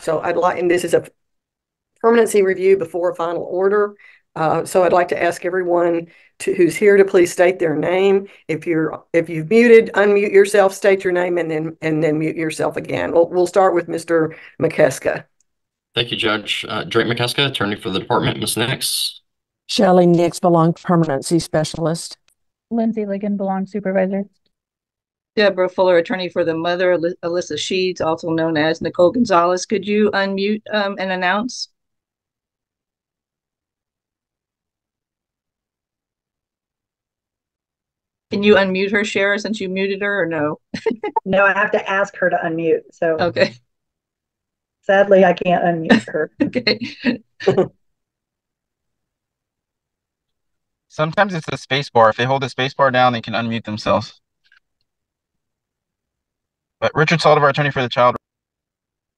So I'd like, and this is a permanency review before a final order. Uh, so I'd like to ask everyone to, who's here to please state their name. If you're if you've muted, unmute yourself, state your name, and then and then mute yourself again. We'll we'll start with Mr. McKeska. Thank you, Judge. Uh, Drake McKeska, attorney for the department. Ms. Nix. Shelley Nix, belong permanency specialist. Lindsay Ligon, belong supervisor. Deborah Fuller, attorney for the mother, Alyssa Sheets, also known as Nicole Gonzalez. Could you unmute um, and announce? Can you unmute her, Shara, since you muted her, or no? no, I have to ask her to unmute. So okay. Sadly, I can't unmute her. okay. Sometimes it's the space bar. If they hold the space bar down, they can unmute themselves. But Richard Saldivar, attorney for the child.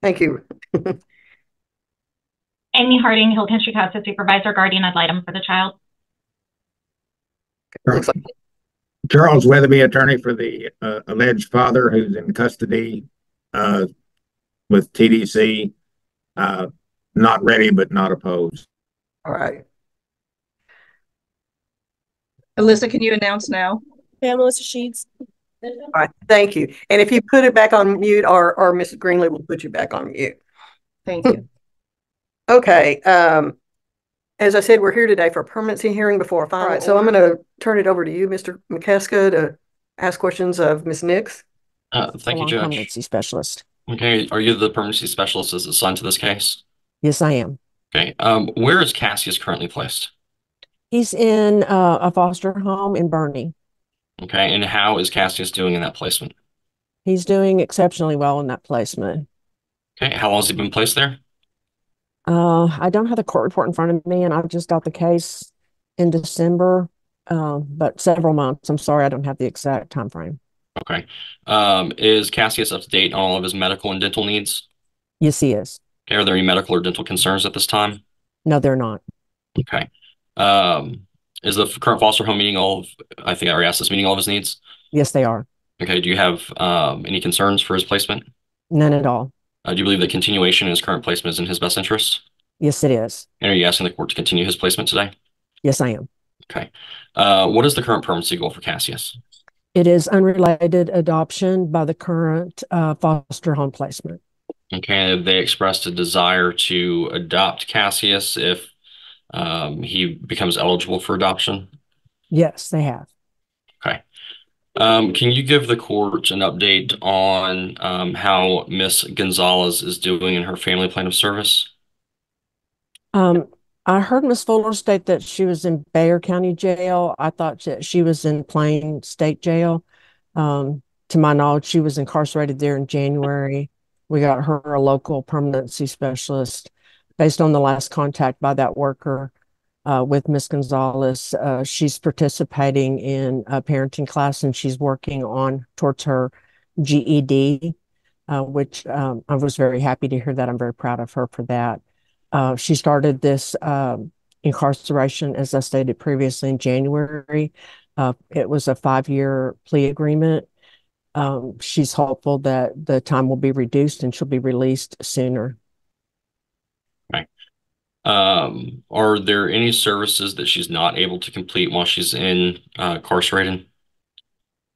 Thank you. Amy Harding, Hill Country Casa supervisor, guardian ad litem for the child. Looks like Charles Weatherby, attorney for the uh, alleged father who's in custody uh, with TDC. Uh, not ready, but not opposed. All right. Alyssa, can you announce now? Yeah, Melissa Sheets. All right, thank you. And if you put it back on mute, or or Mrs. Greenlee will put you back on mute. Thank you. okay. Um, as I said, we're here today for a permanency hearing before a final. All right, so I'm going to turn it over to you, Mr. McKeska, to ask questions of Ms. Nix. Uh, thank you, Judge. Permanency specialist. Okay, are you the permanency specialist as assigned to this case? Yes, I am. Okay, um, where is Cassius currently placed? He's in uh, a foster home in Boerne. Okay, and how is Cassius doing in that placement? He's doing exceptionally well in that placement. Okay, how long has he been placed there? Uh, I don't have the court report in front of me, and I've just got the case in December, uh, but several months. I'm sorry, I don't have the exact time frame. Okay. Um, is Cassius up to date on all of his medical and dental needs? Yes, he is. Okay. Are there any medical or dental concerns at this time? No, they're not. Okay. Um, is the current foster home meeting all of, I think I already asked this, meeting all of his needs? Yes, they are. Okay. Do you have um, any concerns for his placement? None at all. Uh, do you believe that continuation in his current placement is in his best interest? Yes, it is. And are you asking the court to continue his placement today? Yes, I am. Okay. Uh, what is the current permanency goal for Cassius? It is unrelated adoption by the current uh, foster home placement. Okay. They expressed a desire to adopt Cassius if um, he becomes eligible for adoption? Yes, they have. Okay. Um, can you give the court an update on um, how Miss Gonzalez is doing in her family plan of service? Um, I heard Miss Fuller state that she was in Bexar County Jail. I thought that she was in Plane State Jail. Um, to my knowledge, she was incarcerated there in January. We got her a local permanency specialist based on the last contact by that worker uh, with Miss Gonzalez. Uh, she's participating in a parenting class and she's working on towards her GED, uh, which um, I was very happy to hear that. I'm very proud of her for that. Uh, she started this um, incarceration, as I stated previously, in January. Uh, it was a five year plea agreement. Um, she's hopeful that the time will be reduced and she'll be released sooner. Um, are there any services that she's not able to complete while she's in uh, incarcerated?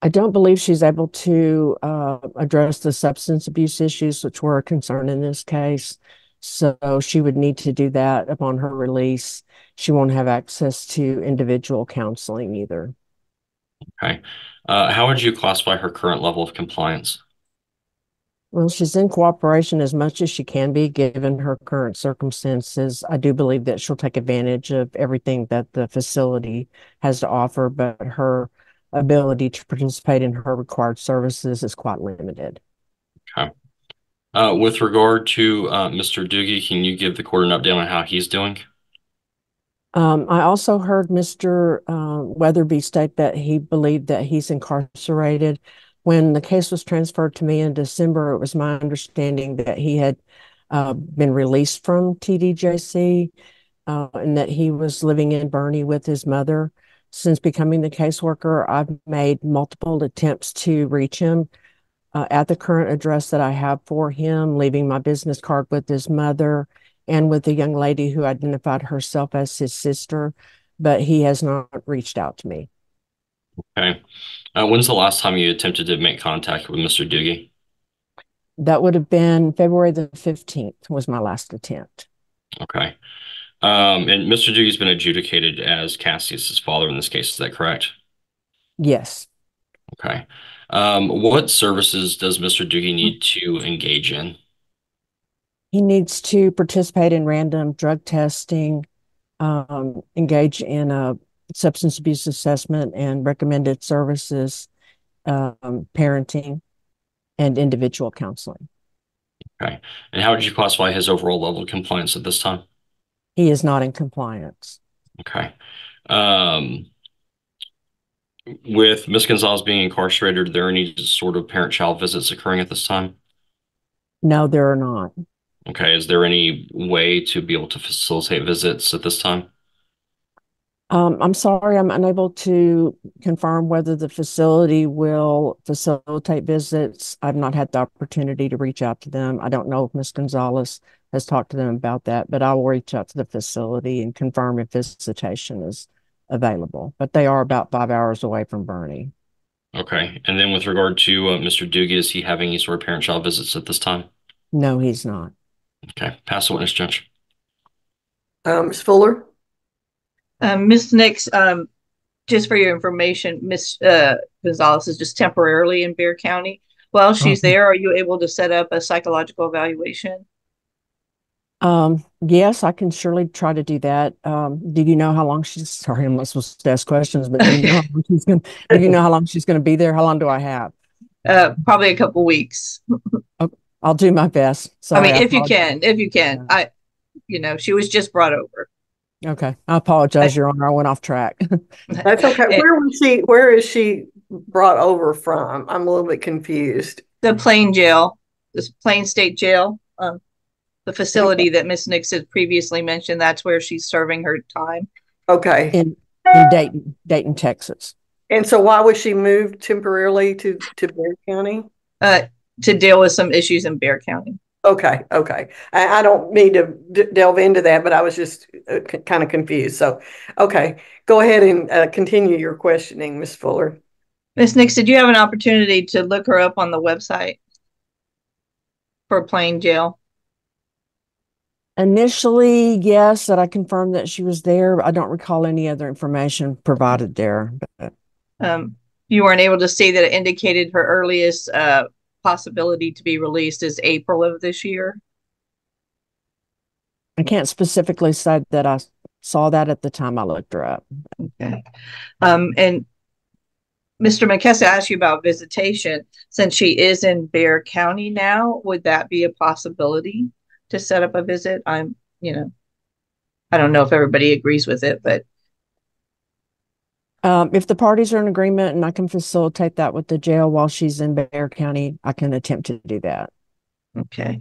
I don't believe she's able to uh, address the substance abuse issues, which were a concern in this case. So she would need to do that upon her release. She won't have access to individual counseling either. Okay. Uh, how would you classify her current level of compliance? Well, she's in cooperation as much as she can be given her current circumstances. I do believe that she'll take advantage of everything that the facility has to offer, but her ability to participate in her required services is quite limited. Okay. Uh, with regard to uh, Mr. Doogie, can you give the court an update on how he's doing? Um, I also heard Mr. Uh, Weatherby state that he believed that he's incarcerated. When the case was transferred to me in December, it was my understanding that he had uh, been released from TDJC uh, and that he was living in Boerne with his mother. Since becoming the caseworker, I've made multiple attempts to reach him. uh, at the current address that I have for him, leaving my business card with his mother and with the young lady who identified herself as his sister, but he has not reached out to me. Okay. Uh, when's the last time you attempted to make contact with Mr. Doogie? That would have been February the 15th was my last attempt. Okay. Um, and Mr. Doogie's been adjudicated as Cassius's father in this case. Is that correct? Yes. Okay. Um, what services does Mr. Doogie need to engage in? He needs to participate in random drug testing, um, engage in a substance abuse assessment and recommended services, um, parenting, and individual counseling. Okay. And how would you classify his overall level of compliance at this time? He is not in compliance. Okay. Um, with Miss Gonzalez being incarcerated, are there any sort of parent-child visits occurring at this time? No, there are not. Okay. Is there any way to be able to facilitate visits at this time? Um, I'm sorry, I'm unable to confirm whether the facility will facilitate visits. I've not had the opportunity to reach out to them. I don't know if Ms. Gonzalez has talked to them about that, but I will reach out to the facility and confirm if visitation is available. But they are about five hours away from Boerne. Okay. And then with regard to uh, Mr. Doogie, is he having any sort of parent-child visits at this time? No, he's not. Okay. Pass the witness, Judge. Um, Ms. Fuller? Um, Ms. Nix, um, just for your information, Ms. Uh, Gonzalez is just temporarily in Bexar County. While she's Okay. there, are you able to set up a psychological evaluation? Um, yes, I can surely try to do that. Um, do you know how long she's, sorry, I'm not supposed to ask questions, but do you know how long she's do you know how long she's gonna be there? How long do I have? Uh, probably a couple weeks. I'll do my best. I mean, if you can, if you can. I, you know, she was just brought over. Okay, I apologize, Your Honor. I went off track. That's okay. Where was she, where is she brought over from? I'm a little bit confused. The Plane Jail, the Plane State Jail, um, the facility that Miss Nix had previously mentioned, that's where she's serving her time. Okay. In, in Dayton, Dayton, Texas. And so why was she moved temporarily to, to Bexar County? Uh, to deal with some issues in Bexar County. Okay, okay. I, I don't need to d- delve into that, but I was just uh, c- kind of confused. So, okay, go ahead and uh, continue your questioning, Ms. Fuller. Miss Nix, did you have an opportunity to look her up on the website for Plane Jail? Initially, yes, that I confirmed that she was there. I don't recall any other information provided there, but Um, you weren't able to see that it indicated her earliest uh, possibility to be released is April of this year. I can't specifically say that I saw that at the time I looked her up. Okay. Um, and Mr. McKesson asked you about visitation. Since she is in Bexar County now, would that be a possibility to set up a visit? I'm, you know, I don't know if everybody agrees with it, but Um, if the parties are in agreement and I can facilitate that with the jail while she's in Bexar County, I can attempt to do that. Okay.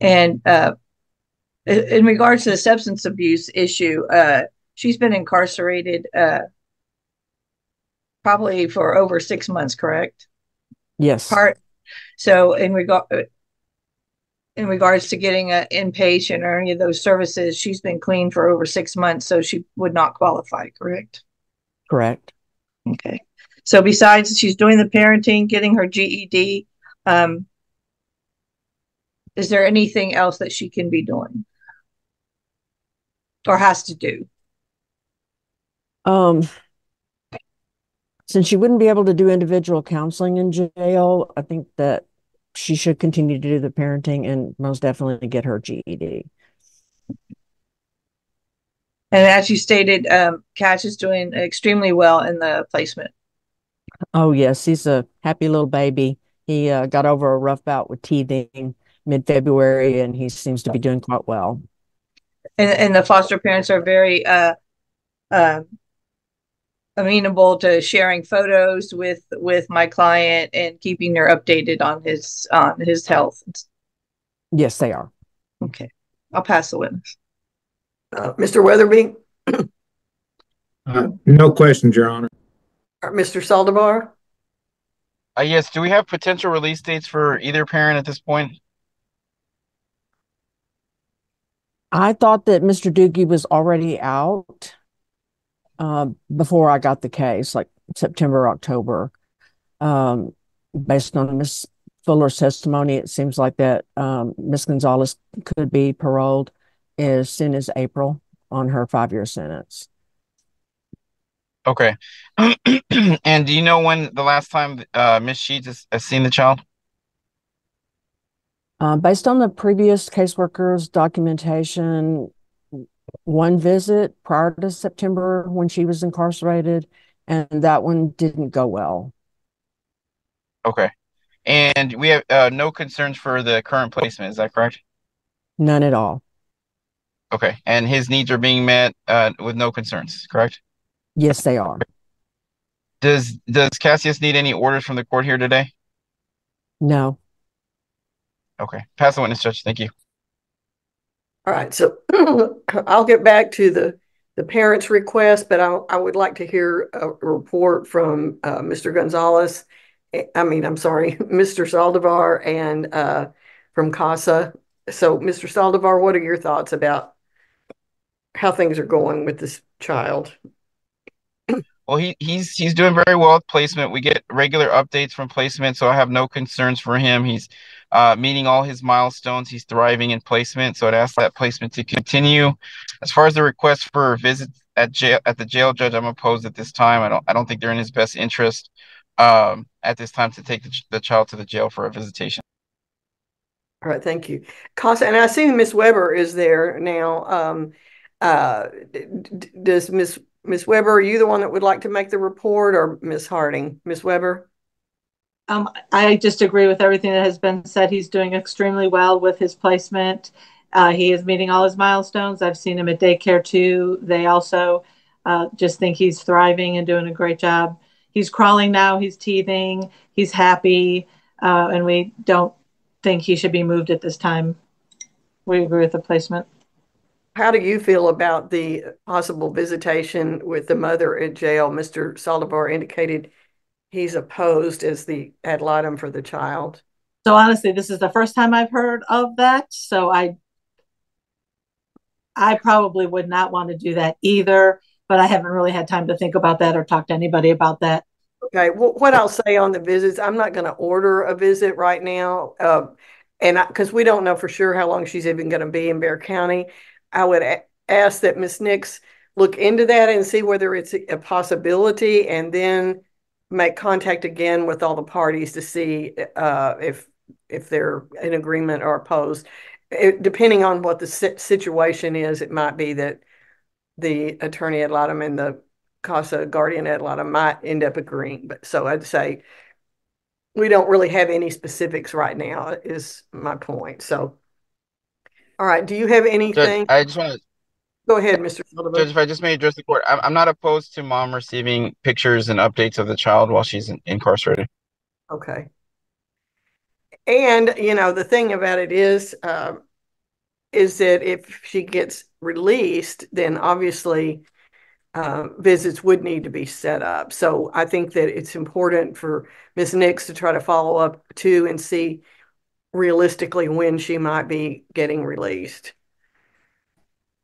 And uh, in, regards to the substance abuse issue, uh, she's been incarcerated uh, probably for over six months, correct? Yes. Part. So in regard in regards to getting an inpatient or any of those services, she's been clean for over six months, so she would not qualify, correct? Correct. Okay. So besides she's doing the parenting, getting her GED, um, is there anything else that she can be doing? Or has to do? Um, since she wouldn't be able to do individual counseling in jail, I think that she should continue to do the parenting and most definitely get her GED. And as you stated, um, Cash is doing extremely well in the placement. Oh, yes, he's a happy little baby. He uh, got over a rough bout with teething mid-February and he seems to be doing quite well. And, and the foster parents are very uh, uh, amenable to sharing photos with with my client and keeping her updated on his on his health. Yes, they are. Okay, I'll pass the witness. Uh, Mr. Weatherby, Uh, no questions, Your Honor. or Mr. Saldivar? Uh, yes, do we have potential release dates for either parent at this point? I thought that Mr. Doogie was already out uh, before I got the case, like September, October. Um, based on Miss Fuller's testimony, it seems like that um, Miss Gonzalez could be paroled as soon as April on her five-year sentence. Okay. and do you know when the last time uh, Miss Sheets has, has seen the child? Uh, based on the previous caseworker's documentation, one visit prior to September when she was incarcerated, and that one didn't go well. Okay. And we have uh, no concerns for the current placement, is that correct? None at all. Okay. And his needs are being met uh, with no concerns, correct? Yes, they are. Does does Cassius need any orders from the court here today? No. Okay. Pass the witness, Judge. Thank you. All right, so I'll get back to the, the parents' request, but I, I would like to hear a report from uh, Mr. Gonzalez. eh, I mean, I'm sorry, Mr. Saldivar and uh, from CASA. So, Mr. Saldivar, what are your thoughts about how things are going with this child? Well, he he's he's doing very well with placement. We get regular updates from placement, so I have no concerns for him. He's uh, meeting all his milestones. He's thriving in placement, so I'd ask that placement to continue. As far as the request for visits at jail at the jail judge, I'm opposed at this time. I don't I don't think they're in his best interest um, at this time to take the, the child to the jail for a visitation. All right, thank you. Casa, and I see Miss Weber is there now. Um, uh, does Miss Miss Weber, are you the one that would like to make the report or Miss Harding? Miss Weber? Um, I just agree with everything that has been said. He's doing extremely well with his placement. Uh, he is meeting all his milestones. I've seen him at daycare too. They also uh, just think he's thriving and doing a great job. He's crawling now. He's teething. He's happy, uh, and we don't think he should be moved at this time. We agree with the placement. How do you feel about the possible visitation with the mother at jail? Mr. Saldivar indicated he's opposed as the ad litem for the child. So honestly, this is the first time I've heard of that. So I, I probably would not want to do that either. But I haven't really had time to think about that or talk to anybody about that. Okay, well, what I'll say on the visits, I'm not going to order a visit right now. Uh, and because we don't know for sure how long she's even going to be in Bexar County, I would ask that Ms. Nix look into that and see whether it's a possibility and then make contact again with all the parties to see uh, if if they're in agreement or opposed. It, depending on what the situation is, it might be that the attorney ad litem and the CASA guardian ad litem might end up agreeing. But so I'd say we don't really have any specifics right now, is my point. So, all right, do you have Judge, anything? I just want to Go ahead, Mr. Judge, if I just may address the court, I'm, I'm not opposed to mom receiving pictures and updates of the child while she's in, incarcerated. Okay. And, you know, the thing about it is, um, is that if she gets released, then obviously uh, visits would need to be set up. So I think that it's important for Ms. Nix to try to follow up too and see realistically when she might be getting released.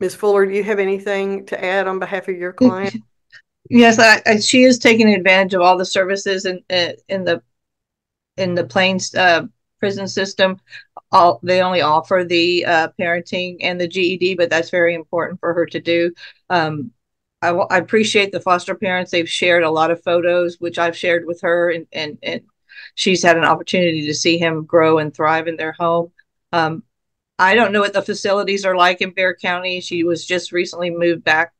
Ms. Fuller, do you have anything to add on behalf of your client? Yes, I, I, she is taking advantage of all the services in in, the in the Plains uh, prison system. All they only offer the uh, parenting and the GED, but that's very important for her to do. Um, I, I appreciate the foster parents. They've shared a lot of photos, which I've shared with her, and and and she's had an opportunity to see him grow and thrive in their home. Um, I don't know what the facilities are like in Bexar County. She was just recently moved back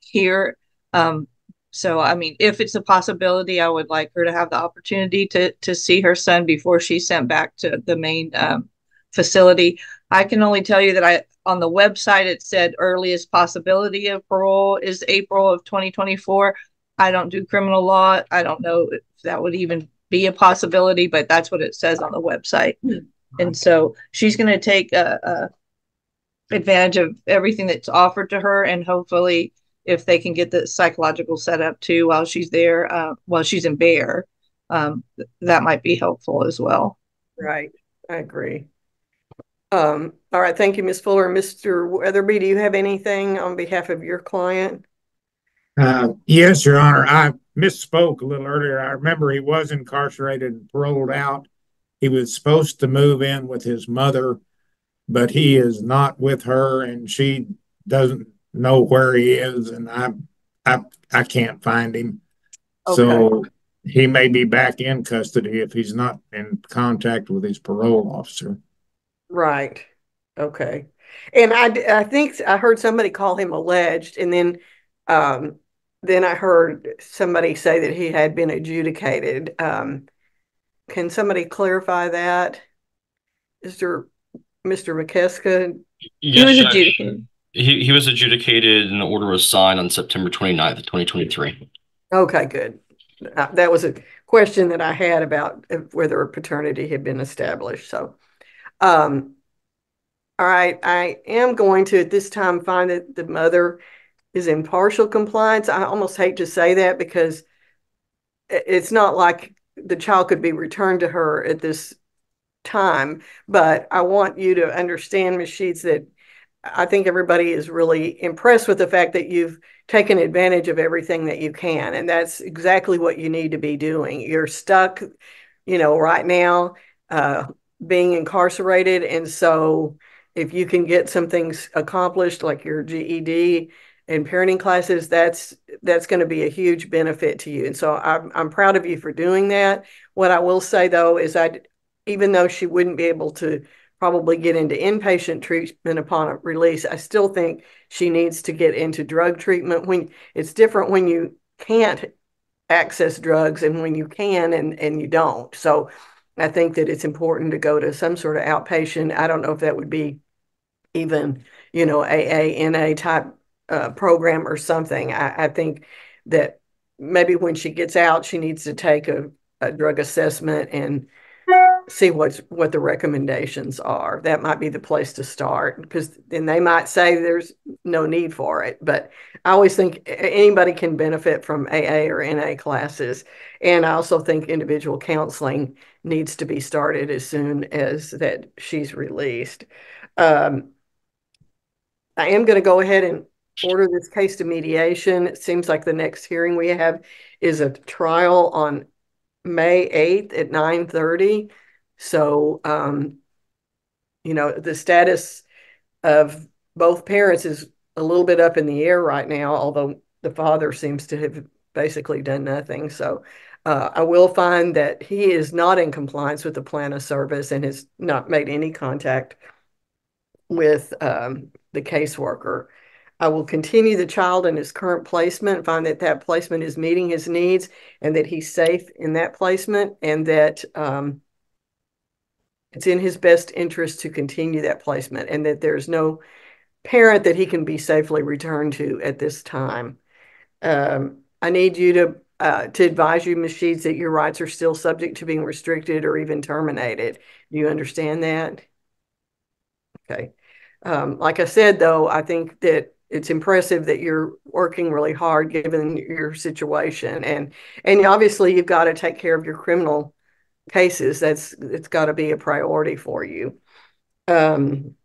here. Um, so, I mean, if it's a possibility, I would like her to have the opportunity to to see her son before she's sent back to the main um, facility. I can only tell you that I on the website it said earliest possibility of parole is April of 2024. I don't do criminal law. I don't know if that would even be a possibility, but that's what it says on the website. And so she's going to take uh, uh, advantage of everything that's offered to her, and hopefully, if they can get the psychological setup too while she's there, uh, while she's in Bexar, um, that might be helpful as well. Right, I agree. Um, all right, thank you, Ms. Fuller. Mr. Weatherby, do you have anything on behalf of your client? Uh, yes, Your Honor, I misspoke a little earlier. I remember he was incarcerated and paroled out. He was supposed to move in with his mother, but he is not with her and she doesn't know where he is and I I I can't find him. So he may be back in custody if he's not in contact with his parole officer. Right, okay. And I, I think I heard somebody call him alleged, and then, um, then I heard somebody say that he had been adjudicated. Um, can somebody clarify that? Is there Mr. McKeska? He was Yes, adjudicated. He, he was adjudicated and the order was signed on September 29th, of 2023. Okay, good. Uh, That was a question that I had about uh, whether a paternity had been established, so. Um, all right, I am going to at this time find that the mother is in partial compliance. I almost hate to say that because it's not like the child could be returned to her at this time, but I want you to understand, Ms. Sheets, that I think everybody is really impressed with the fact that you've taken advantage of everything that you can, and that's exactly what you need to be doing. You're stuck, you know, right now, uh, being incarcerated, and so if you can get some things accomplished, like your GED and parenting classes, that's that's going to be a huge benefit to you. And so I'm I'm proud of you for doing that. What I will say though is I, even though she wouldn't be able to probably get into inpatient treatment upon release, I still think she needs to get into drug treatment when it's different when you can't access drugs and when you can and and you don't. So I think that it's important to go to some sort of outpatient. I don't know if that would be even, you know, AA, NA type uh, program or something. I, I think that maybe when she gets out, she needs to take a, a drug assessment and see what's what the recommendations are. That might be the place to start because then they might say there's no need for it. But I always think anybody can benefit from AA or NA classes. And I also think individual counseling needs to be started as soon as that she's released. Um, I am going to go ahead and order this case to mediation. It seems like the next hearing we have is a trial on May 8th at 9:30. So, um, you know, the status of both parents is a little bit up in the air right now, although the father seems to have basically done nothing. So, uh, I will find that he is not in compliance with the plan of service and has not made any contact with um, the caseworker. I will continue the child in his current placement, find that that placement is meeting his needs and that he's safe in that placement and that um, it's in his best interest to continue that placement and that there's no parent that he can be safely returned to at this time. Um, I need you to uh, to advise you, Ms. Sheets, that your rights are still subject to being restricted or even terminated. Do you understand that? Okay. Um, like I said, though, I think that it's impressive that you're working really hard given your situation, and and obviously you've got to take care of your criminal cases. That's it's got to be a priority for you. Um,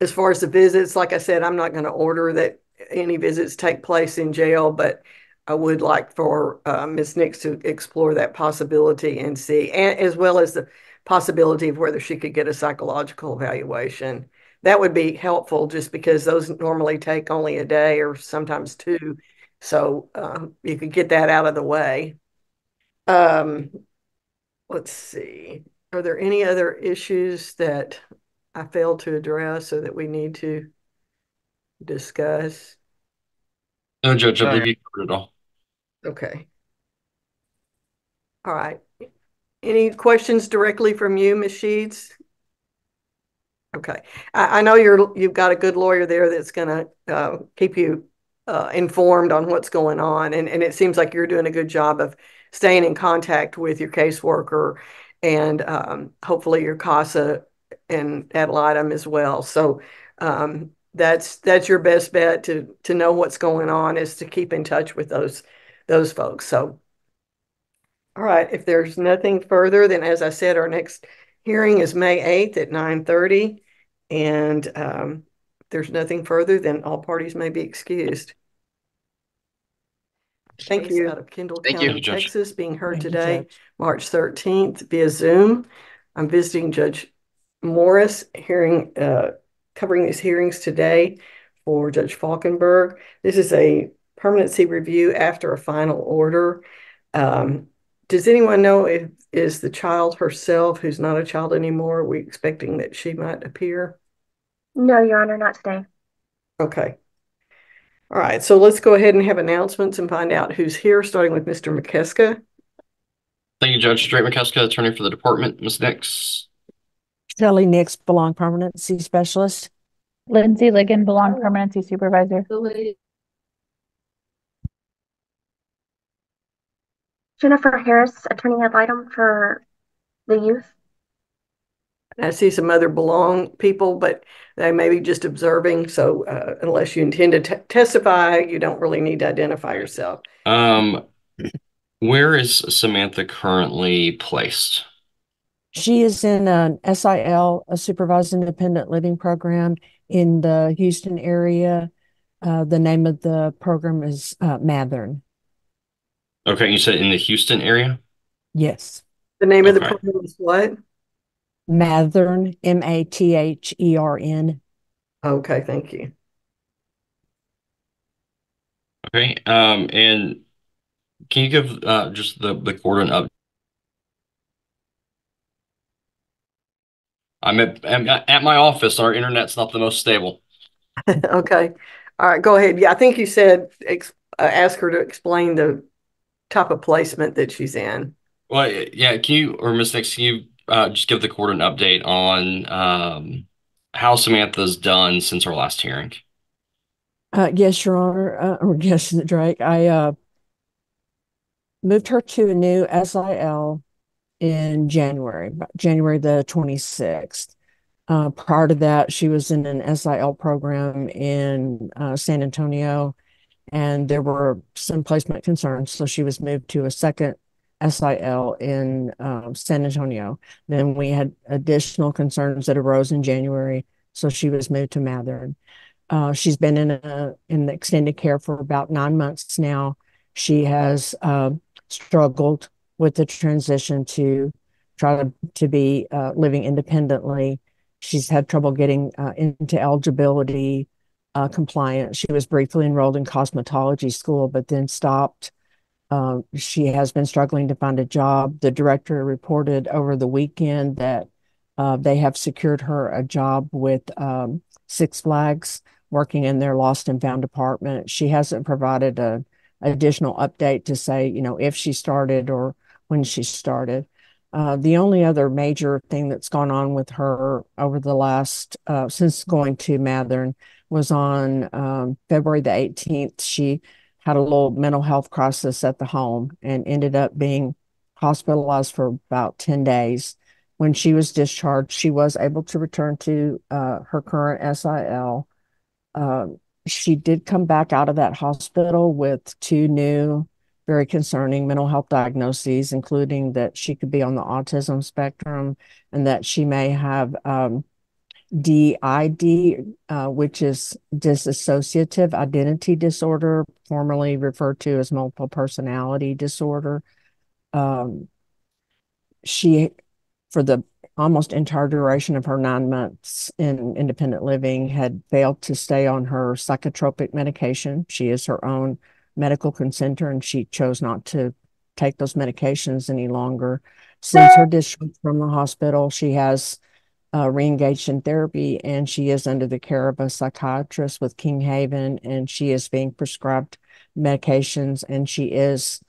as far as the visits, like I said, I'm not going to order that any visits take place in jail, but I would like for uh, Ms. Nix to explore that possibility and see, and as well as the possibility of whether she could get a psychological evaluation. That would be helpful just because those normally take only a day or sometimes two. So uh, you could get that out of the way. Um, let's see. Are there any other issues that I failed to address or that we need to discuss? No, Judge, I No, believe you covered it all. Okay. All right. Any questions directly from you, Ms. Sheets? Okay. I, I know you're, you've got a good lawyer there that's gonna, uh, keep you, uh, informed on what's going on. And, and it seems like you're doing a good job of staying in contact with your caseworker and, um, hopefully your CASA and ad litem as well. So, um, that's, that's your best bet to, to know what's going on is to keep in touch with those, those folks. So, All right, if there's nothing further, then as I said, our next hearing is May eighth at nine thirty. And um, there's nothing further, then all parties may be excused. Thank you. Out of Kendall Thank you, County, Judge. Texas, being heard Thank you, today, Judge. March thirteenth via Zoom. I'm visiting Judge Morris, hearing, uh, covering these hearings today for Judge Falkenberg. This is a permanency review after a final order. Um, does anyone know if is the child herself, who's not a child anymore, are we expecting that she might appear? No, Your Honor, not today. Okay. All right, so let's go ahead and have announcements and find out who's here, starting with Mr. McKeska. Thank you, Judge Drake McKeska, attorney for the department. Ms. Nix. Shelley Nix, belong permanency specialist. Lindsay Ligon, belong permanency supervisor. Jennifer Harris, attorney ad litem for the youth. I see some other belong people, but they may be just observing. So uh, unless you intend to te- testify, you don't really need to identify yourself. Um, where is Samantha currently placed? She is in an SIL, a supervised independent living program in the Houston area. Uh, the name of the program is uh, Mathern. Okay, you said in the Houston area? Yes, The name of the Okay. program is what? Mathern, M A T H E R N. Okay, thank you. Okay, um, and can you give uh just the the court an up? I'm at I'm at my office. Our internet's not the most stable. Okay. All right, go ahead. Yeah, I think you said ex uh, ask her to explain the type of placement that she's in. Well, yeah, can you or Ms. Nix, can you uh just give the court an update on um how Samantha's done since our last hearing? Uh, yes, Your Honor, uh, or yes, Drake. I uh, moved her to a new SIL in January, January the 26th. Uh, prior to that, she was in an SIL program in uh, San Antonio, and there were some placement concerns. So she was moved to a second SIL in uh, San Antonio. Then we had additional concerns that arose in January. So she was moved to Mathern. Uh, she's been in a in the extended care for about nine months now. She has uh, struggled with the transition to try to to be uh, living independently. She's had trouble getting uh, into eligibility uh, compliance. She was briefly enrolled in cosmetology school, but then stopped. Uh, she has been struggling to find a job. The director reported over the weekend that uh, they have secured her a job with um, Six Flags working in their lost and found department. She hasn't provided a additional update to say, you know, if she started or when she started. Uh, the only other major thing that's gone on with her over the last, uh, since going to Mathern was on um, February the 18th. She had a little mental health crisis at the home and ended up being hospitalized for about 10 days. When she was discharged, she was able to return to uh, her current SIL. Um, she did come back out of that hospital with two new, very concerning mental health diagnoses, including that she could be on the autism spectrum and that she may have um, DID, uh, which is dissociative identity disorder, formerly referred to as multiple personality disorder. Um, she, for the almost entire duration of her nine months in independent living, had failed to stay on her psychotropic medication. She is her own medical consenter and she chose not to take those medications any longer. Since her discharge from the hospital, she has uh, re-engaged in therapy and she is under the care of a psychiatrist with King Haven and she is being prescribed medications and she is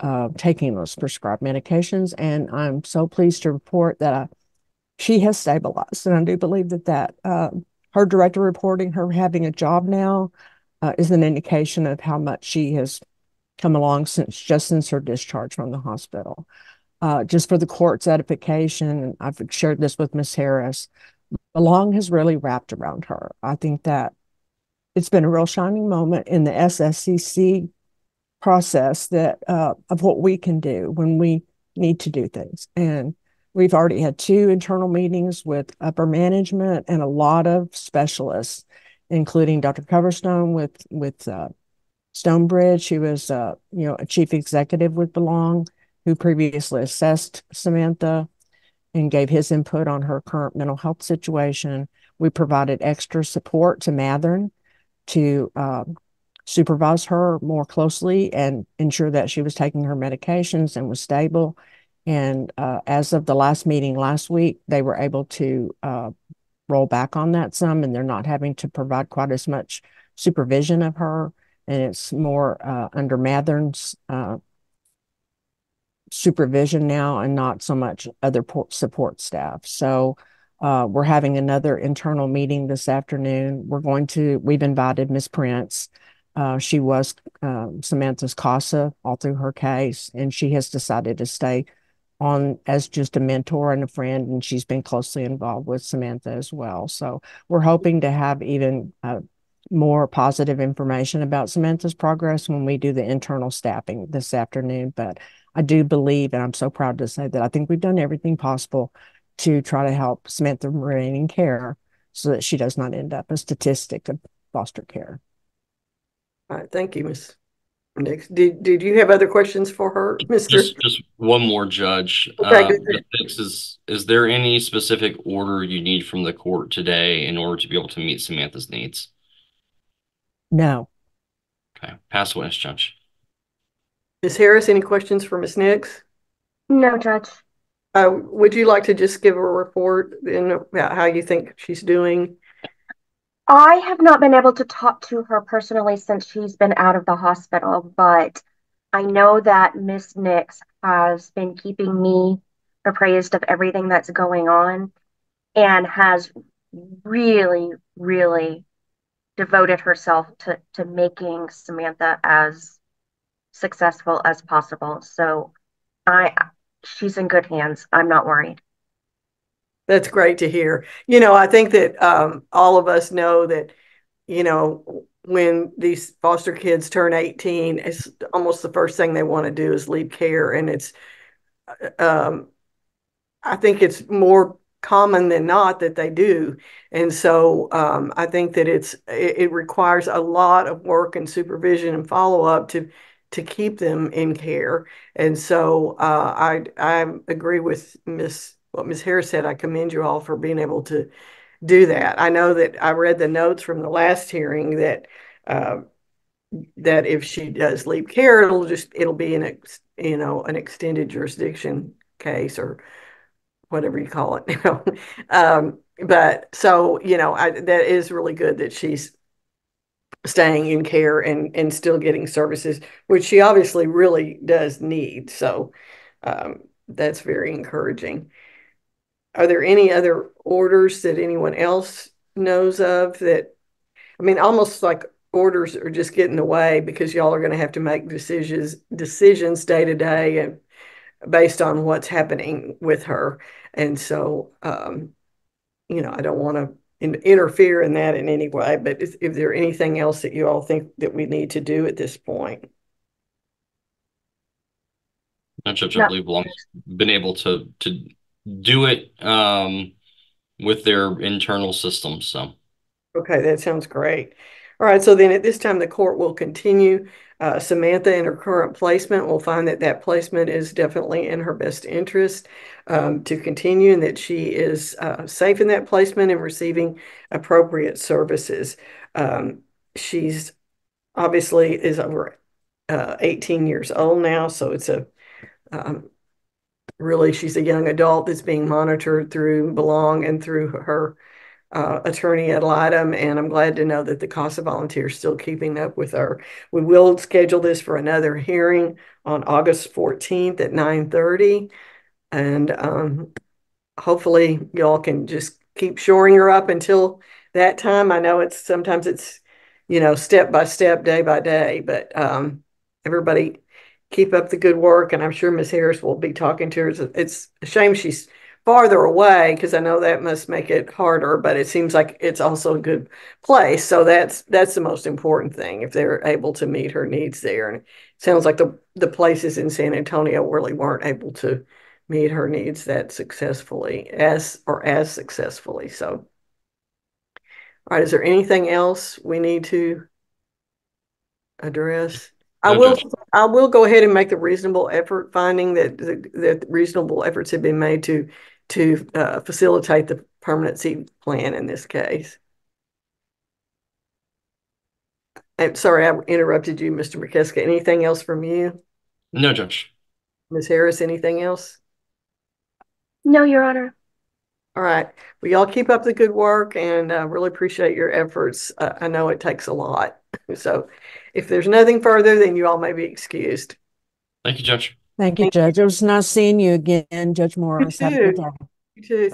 uh, taking those prescribed medications. And I'm so pleased to report that I, she has stabilized. And I do believe that that uh, her director reporting her having a job now uh, is an indication of how much she has come along since just since her discharge from the hospital. Uh, just for the court's edification, I've shared this with Miss Harris, Belong has really wrapped around her. I think that it's been a real shining moment in the SSCC process that uh, of what we can do when we need to do things. And we've already had two internal meetings with upper management and a lot of specialists, including Dr. Coverstone with with uh, Stonebridge, who was uh, you know a chief executive with Belong, who previously assessed Samantha and gave his input on her current mental health situation. We provided extra support to Mathern to uh, supervise her more closely and ensure that she was taking her medications and was stable. And uh, as of the last meeting last week, they were able to uh, roll back on that some, and they're not having to provide quite as much supervision of her. And it's more uh, under Mathern's uh, supervision now and not so much other support staff. So uh, we're having another internal meeting this afternoon. We're going to, we've invited Miss Prince. Uh, she was um, Samantha's CASA all through her case, and she has decided to stay on as just a mentor and a friend, and she's been closely involved with Samantha as well. So we're hoping to have even uh, more positive information about Samantha's progress when we do the internal staffing this afternoon. But I do believe, and I'm so proud to say that I think we've done everything possible to try to help Samantha remain in care so that she does not end up a statistic of foster care. All right, thank you, Ms. Nix. Did did you have other questions for her, Mr. Just just one more, Judge. Okay, uh, is is there any specific order you need from the court today in order to be able to meet Samantha's needs? No. Okay, pass the witness, Judge. Ms. Harris, any questions for Ms. Nix? No, Judge. Uh, would you like to just give a report in about how you think she's doing? I have not been able to talk to her personally since she's been out of the hospital, but I know that Miss Nix has been keeping me appraised of everything that's going on and has really, really devoted herself to, to making Samantha as successful as possible. So I she's in good hands. I'm not worried. That's great to hear. You know, I think that um, all of us know that, you know, when these foster kids turn 18, it's almost the first thing they want to do is leave care. And it's, uh, um, I think it's more common than not that they do. And so um, I think that it's, it, it requires a lot of work and supervision and follow up to, to keep them in care. And so uh, I I agree with Miss what Miss Harris said. I commend you all for being able to do that. I know that I read the notes from the last hearing that uh, that if she does leave care, it'll just it'll be an ex, you know an extended jurisdiction case or whatever you call it. Know, um, but so you know I, that is really good that she's staying in care and and still getting services, which she obviously really does need. So um, that's very encouraging. Are there any other orders that anyone else knows of that? I mean, almost like orders are just getting away because y'all are going to have to make decisions decisions day to day and based on what's happening with her. And so, um, you know, I don't want to in, interfere in that in any way. But is, is there anything else that you all think that we need to do at this point? Judge, I believe belongs been able to to do it um, with their internal systems. So, okay, that sounds great. All right, so then at this time, the court will continue. Uh, Samantha in her current placement will find that that placement is definitely in her best interest um, to continue and that she is uh, safe in that placement and receiving appropriate services. Um, she's obviously is over uh, 18 years old now, so it's a um, really she's a young adult that's being monitored through Belong and through her uh, attorney ad litem, and I'm glad to know that the CASA volunteer is still keeping up with her. We will schedule this for another hearing on August 14th at 9:30, and um, hopefully y'all can just keep shoring her up until that time. I know it's sometimes it's you know step by step, day by day, but um, everybody keep up the good work, and I'm sure Miss Harris will be talking to her. It's a shame she's farther away, because I know that must make it harder, but it seems like it's also a good place. So that's that's the most important thing if they're able to meet her needs there. And it sounds like the the places in San Antonio really weren't able to meet her needs that successfully as or as successfully. So, all right, is there anything else we need to address? I will, I will go ahead and make the reasonable effort finding that, that reasonable efforts have been made to, to uh, facilitate the permanency plan in this case. I'm sorry, I interrupted you, Mr. McKeska. Anything else from you? No, Judge. Ms. Harris, anything else? No, Your Honor. All right. Well, y'all keep up the good work and uh, really appreciate your efforts. Uh, I know it takes a lot. So if there's nothing further, then you all may be excused. Thank you, Judge. Thank you, Thank you. Judge. It was nice seeing you again, Judge Morris. Have a good day. You too.